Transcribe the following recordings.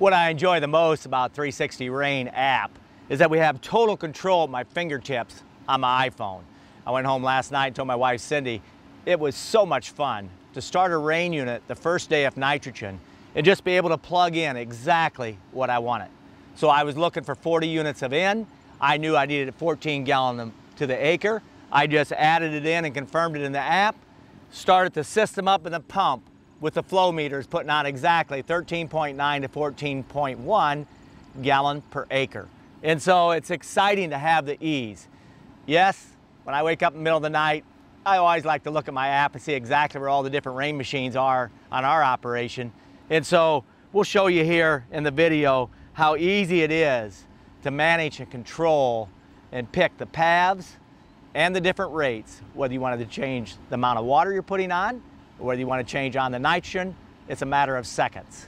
What I enjoy the most about 360 Rain app is that we have total control at my fingertips on my iPhone. I went home last night and told my wife Cindy, it was so much fun to start a rain unit the first day of nitrogen and just be able to plug in exactly what I wanted. So I was looking for 40 units of N. I knew I needed 14 gallon to the acre. I just added it in and confirmed it in the app, started the system up in the pump, with the flow meters putting on exactly 13.9 to 14.1 gallon per acre. And so it's exciting to have the ease. Yes, when I wake up in the middle of the night, I always like to look at my app and see exactly where all the different rain machines are on our operation. And so we'll show you here in the video how easy it is to manage and control and pick the paths and the different rates, whether you wanted to change the amount of water you're putting on whether you want to change on the nitrogen, it's a matter of seconds.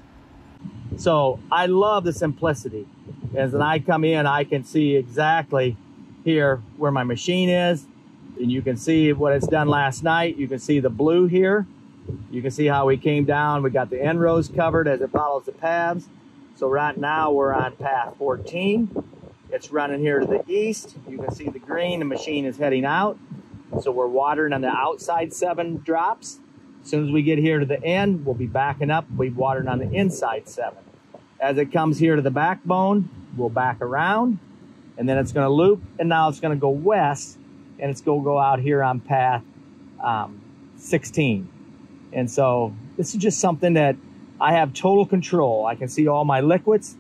So I love the simplicity. As I come in, I can see exactly here where my machine is. And you can see what it's done last night. You can see the blue here. You can see how we came down. We got the end rows covered as it follows the paths. So right now we're on path 14. It's running here to the east. You can see the green, the machine is heading out. So we're watering on the outside seven drops. As soon as we get here to the end, we'll be backing up. We've watered on the inside seven. As it comes here to the backbone, we'll back around and then it's going to loop and now it's going to go west and it's going to go out here on path um, 16. And so this is just something that I have total control. I can see all my liquids.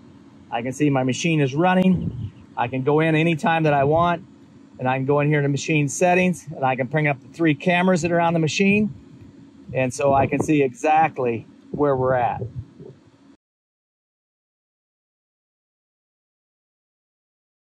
I can see my machine is running. I can go in anytime that I want and I can go in here to machine settings and I can bring up the three cameras that are on the machine and so I can see exactly where we're at.